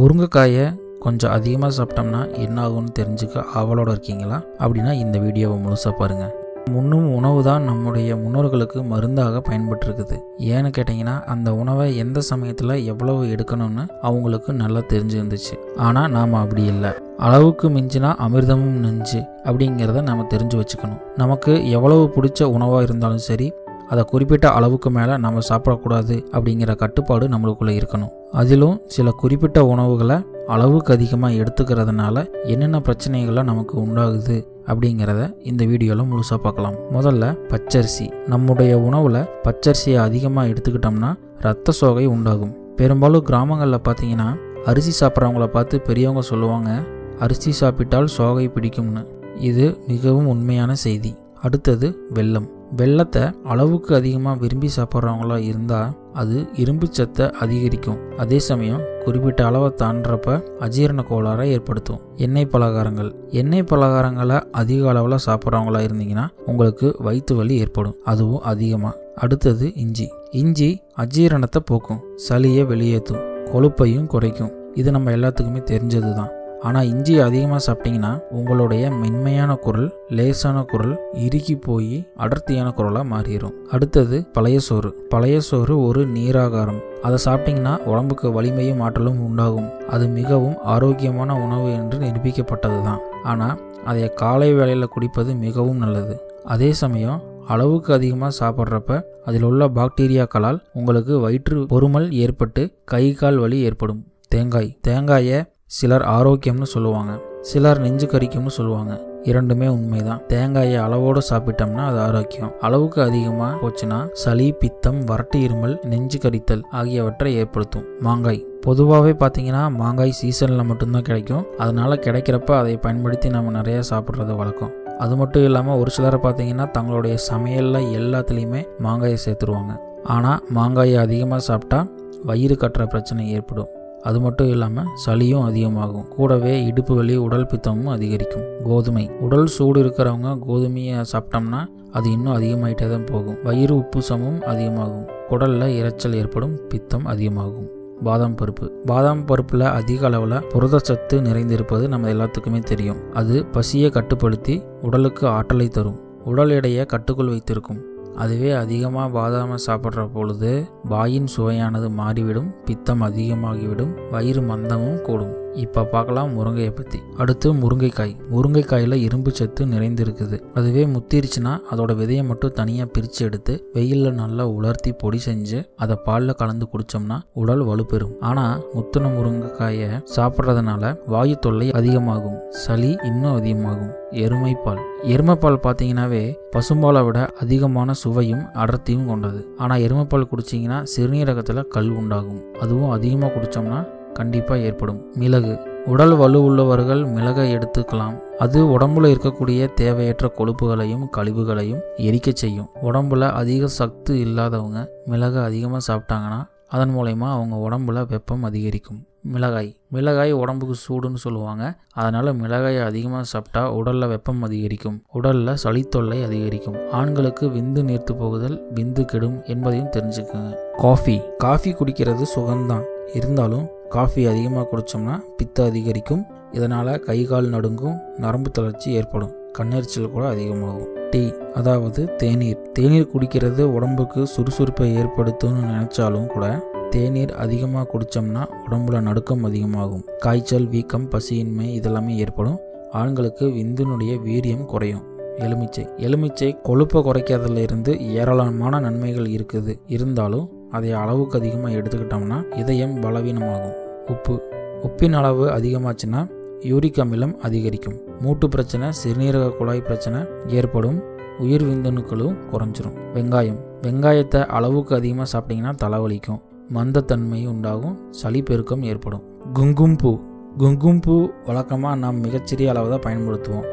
முருங்கைக்காயை கொஞ்சம் அதிகமாக சாப்பிட்டோம்னா என்ன ஆகும்னு தெரிஞ்சுக்க ஆவலோடு இருக்கீங்களா? அப்படின்னா இந்த வீடியோவை முழுசாக பாருங்கள் முன்னும் உணவு தான் நம்முடைய முன்னோர்களுக்கு மருந்தாக பயன்பட்டுருக்குது. ஏன்னு கேட்டிங்கன்னா அந்த உணவை எந்த சமயத்தில் எவ்வளவு எடுக்கணும்னு அவங்களுக்கு நல்லா தெரிஞ்சிருந்துச்சு. ஆனால் நாம் அப்படி இல்லை. அளவுக்கு மிஞ்சினா அமிர்தமும் நெஞ்சு அப்படிங்கிறத நம்ம தெரிஞ்சு வச்சுக்கணும். நமக்கு எவ்வளவு பிடிச்ச உணவாக இருந்தாலும் சரி அதை குறிப்பிட்ட அளவுக்கு மேலே நம்ம சாப்பிடக்கூடாது அப்படிங்கிற கட்டுப்பாடு நம்மளுக்குள்ளே இருக்கணும். அதிலும் சில குறிப்பிட்ட உணவுகளை அளவுக்கு அதிகமாக எடுத்துக்கிறதுனால என்னென்ன பிரச்சனைகள்லாம் நமக்கு உண்டாகுது அப்படிங்கிறத இந்த வீடியோவில் முழுசாக பார்க்கலாம். முதல்ல பச்சரிசி. நம்முடைய உணவில் பச்சரிசியை அதிகமாக எடுத்துக்கிட்டோம்னா ரத்த சோகை உண்டாகும். பெரும்பாலும் கிராமங்களில் பார்த்தீங்கன்னா அரிசி சாப்பிட்றவங்கள பார்த்து பெரியவங்க சொல்லுவாங்க அரிசி சாப்பிட்டால் சோகை பிடிக்கும்னு. இது மிகவும் உண்மையான செய்தி. அடுத்தது வெள்ளம் வெள்ளத்தை அளவுக்கு அதிகமாக விரும்பி சாப்பிட்றவங்களா இருந்தால் அது இரும்பு சத்தை அதிகரிக்கும். அதே சமயம் குறிப்பிட்ட அளவை தாண்டுறப்ப அஜீரண கோளாறை ஏற்படுத்தும். எண்ணெய் பலகாரங்கள். எண்ணெய் பலகாரங்களை அதிக அளவில் சாப்பிட்றவங்களா இருந்தீங்கன்னா உங்களுக்கு வயிற்று வலி ஏற்படும். அதுவும் அதிகமாக அடுத்தது இஞ்சி. இஞ்சி அஜீரணத்தை போக்கும். சளியை வெளியேற்றும். கொழுப்பையும் குறைக்கும். இது நம்ம எல்லாத்துக்குமே தெரிஞ்சது தான் ஆனால் இஞ்சி அதிகமாக சாப்பிட்டீங்கன்னா உங்களுடைய மென்மையான குரல் லேசான குரல் இறுகி போய் அடர்த்தியான குரலாக மாறிடும் அடுத்தது பழைய சோறு. பழைய சோறு ஒரு நீராகாரம். அதை சாப்பிட்டீங்கன்னா உடம்புக்கு வலிமையும் ஆற்றலும் உண்டாகும். அது மிகவும் ஆரோக்கியமான உணவு என்று நிரூபிக்கப்பட்டது தான் ஆனால் அதை காலை வேளையில் குடிப்பது மிகவும் நல்லது. அதே சமயம் அளவுக்கு அதிகமாக சாப்பிட்றப்ப அதில் உள்ள பாக்டீரியாக்களால் உங்களுக்கு வயிற்று பொறுமல் ஏற்பட்டு கை கால் வலி ஏற்படும். தேங்காய். தேங்காயை சிலர் ஆரோக்கியம்னு சொல்லுவாங்க சிலர் நெஞ்சு கறிக்கும்னு சொல்லுவாங்க. இரண்டுமே உண்மைதான். தேங்காயை அளவோடு சாப்பிட்டோம்னா அது ஆரோக்கியம். அளவுக்கு அதிகமாக போச்சுன்னா சளி பித்தம் வறட்டு இருமல் நெஞ்சு கரித்தல் ஆகியவற்றை ஏற்படுத்தும். மாங்காய். பொதுவாகவே பார்த்தீங்கன்னா மாங்காய் சீசனில் மட்டும்தான் கிடைக்கும். அதனால கிடைக்கிறப்ப அதை பயன்படுத்தி நம்ம நிறைய சாப்பிட்றது வழக்கம். அது மட்டும் இல்லாமல் ஒரு சிலரை பார்த்தீங்கன்னா தங்களுடைய சமையலில் எல்லாத்துலேயுமே மாங்காயை சேர்த்துருவாங்க. ஆனால் மாங்காயை அதிகமாக சாப்பிட்டா வயிறு கட்டுற பிரச்சனை ஏற்படும். அது மட்டும் இல்லாமல் சளியும் அதிகமாகும். கூடவே இடுப்பு வலி உடல் பித்தமும் அதிகரிக்கும். கோதுமை. உடல் சூடு இருக்கிறவங்க கோதுமையை சாப்பிட்டோம்னா அது இன்னும் அதிகமாயிட்டே தான் போகும். வயிறு உப்புசமும் அதிகமாகும். குடலில் இரைச்சல் ஏற்படும் பித்தம் அதிகமாகும். பாதாம் பருப்பு. பாதாம் பருப்பில் அதிக அளவில் புரதச்சத்து நிறைந்திருப்பது நம்ம எல்லாத்துக்குமே தெரியும். அது பசியை கட்டுப்படுத்தி உடலுக்கு ஆற்றலை தரும். உடல் எடையை கட்டுக்குள் வைத்திருக்கும். அதுவே அதிகமாக பாதாமை சாப்பிட்ற பொழுது வாயின் சுவையானது மாறிவிடும் பித்தம் அதிகமாகிவிடும் வயிறு மந்தமும் கூடும். இப்போ பார்க்கலாம் முருங்கையை பற்றி அடுத்து முருங்கைக்காய். முருங்கைக்காயில் இரும்பு சத்து நிறைந்திருக்குது. அதுவே முத்திருச்சுன்னா அதோட விதையை மட்டும் தனியாக பிரித்து எடுத்து வெயிலில் நல்லா உலர்த்தி பொடி செஞ்சு அதை பாலில் கலந்து குடித்தோம்னா உடல் வலுப்பெறும். ஆனால் முத்தின முருங்கைக்காயை சாப்பிட்றதுனால வாயு தொல்லை அதிகமாகும். சளி இன்னும் அதிகமாகும். எருமைப்பால். எருமைப்பால் பார்த்தீங்கன்னாவே பசும்பாலை விட அதிகமான சுவையும் அடர்த்தியும் கொண்டது. ஆனால் எருமைப்பால் குடிச்சிங்கன்னா சிறுநீரகத்தில் கல் உண்டாகும். அதுவும் அதிகமாக குடித்தோம்னா கண்டிப்பாக ஏற்படும். மிளகு. உடல் வலு உள்ளவர்கள் மிளகை எடுத்துக்கலாம். அது உடம்புல இருக்கக்கூடிய தேவையற்ற கொழுப்புகளையும் கழிவுகளையும் எரிக்க செய்யும். உடம்புல அதிக சத்து இல்லாதவங்க மிளகை அதிகமாக சாப்பிட்டாங்கன்னா அதன் மூலயமா அவங்க உடம்புல வெப்பம் அதிகரிக்கும். மிளகாய். மிளகாய் உடம்புக்கு சூடுன்னு சொல்லுவாங்க. அதனால் மிளகாயை அதிகமாக சாப்பிட்டா உடலில் வெப்பம் அதிகரிக்கும். உடலில் சளித்தொல்லை அதிகரிக்கும். ஆண்களுக்கு விந்து நீர்த்து போகுதல் விந்து கெடும் என்பதையும் தெரிஞ்சுக்கோங்க. காஃபி. காஃபி குடிக்கிறது சுகம்தான். இருந்தாலும் காஃபி அதிகமாக குடித்தோம்னா பித்த அதிகரிக்கும். இதனால் கை கால் நடுங்கும் நரம்பு தளர்ச்சி ஏற்படும். கண்ணெரிச்சல் கூட அதிகமாகும். டீ அதாவது தேநீர். தேநீர் குடிக்கிறது உடம்புக்கு சுறுசுறுப்பை ஏற்படுத்தும்னு நினச்சாலும் கூட தேநீர் அதிகமாக குடித்தோம்னா உடம்புல நடுக்கம் அதிகமாகும். காய்ச்சல் வீக்கம் பசியின்மை இதெல்லாமே ஏற்படும். ஆண்களுக்கு விந்தினுடைய வீரியம் குறையும். எலுமிச்சை. எலுமிச்சை கொழுப்பை குறைக்கிறதுல இருந்து ஏராளமான நன்மைகள் இருக்குது. இருந்தாலும் அதை அளவுக்கு அதிகமாக எடுத்துக்கிட்டோம்னா இதயம் பலவீனமாகும். உப்பு. உப்பின் அளவு அதிகமாச்சுன்னா யூரிக் அமிலம் அதிகரிக்கும். மூட்டு பிரச்சனை சிறுநீரக குழாய் பிரச்சனை ஏற்படும். உயிர் விந்தணுக்களும் குறைஞ்சிரும். வெங்காயம். வெங்காயத்தை அளவுக்கு அதிகமாக சாப்பிட்டிங்கன்னா தலைவலிக்கும். மந்தத்தன்மை உண்டாகும். சளி பெருக்கம் ஏற்படும். குங்கும்பூ. குங்கும்பூ வழக்கமாக நாம் மிகச்சிறிய அளவு தான் பயன்படுத்துவோம்.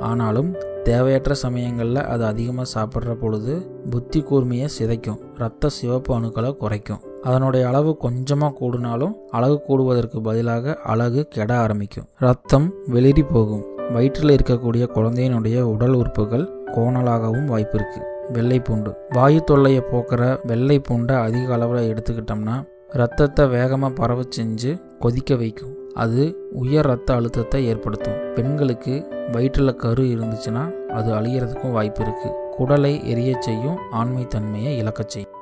ஆனாலும் தேவையற்ற சமயங்களில் அது அதிகமாக சாப்பிட்ற பொழுது புத்தி கூர்மையை சிதைக்கும். இரத்த சிவப்பு அணுக்களை குறைக்கும். அதனுடைய அளவு கொஞ்சமாக கூடினாலும் அழகு கூடுவதற்கு பதிலாக அழகு கெட ஆரம்பிக்கும். ரத்தம் வெளிரி போகும். வயிற்றில் இருக்கக்கூடிய குழந்தையினுடைய உடல் உறுப்புகள் கோணலாகவும் வாய்ப்பு இருக்கு. வெள்ளை பூண்டு. வாயு தொல்லையை போக்குற வெள்ளை பூண்டை அதிக அளவில் எடுத்துக்கிட்டோம்னா ரத்தத்தை வேகமாக பரவ செஞ்சு கொதிக்க வைக்கும். அது உயர் ரத்த அழுத்தத்தை ஏற்படுத்தும். பெண்களுக்கு வயிற்றில் கரு இருந்துச்சுன்னா அது அழியறதுக்கும் வாய்ப்பு இருக்குது குடலை எரிய செய்யும் ஆண்மை தன்மையை இழக்கச் செய்யும்.